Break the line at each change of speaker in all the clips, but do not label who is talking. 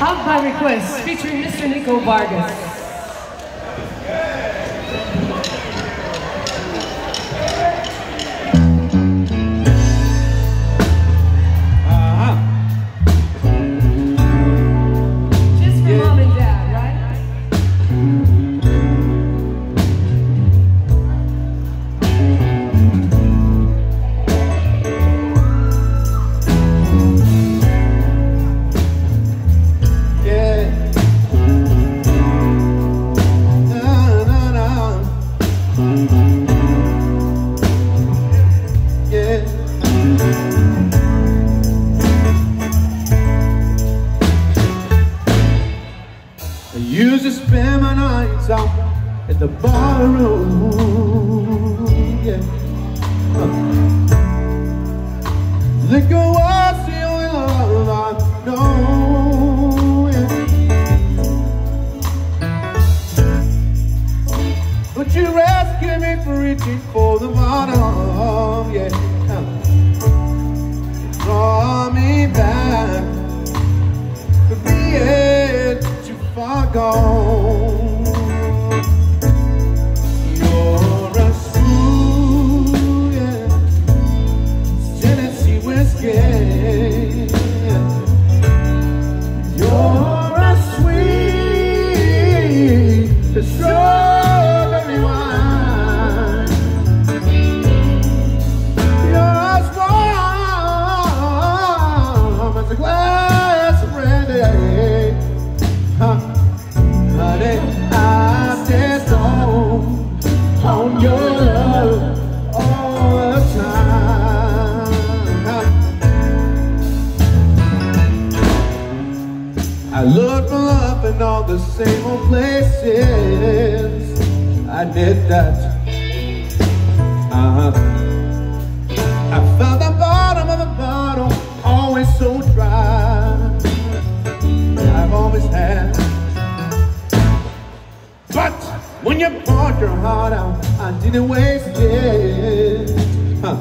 Hug by Request featuring Mr. Nico Vargas.
The barroom. Yeah. Liquor was the only love I know. Yeah. But you rescued me from reaching for the bottom. Yeah. I looked for love in all the same old places. I did that. Uh-huh. I found the bottom of the bottle, always so dry. I've always had. But when you poured your heart out, I didn't waste it. Huh.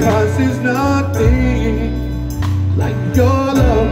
Cause there's nothing like your love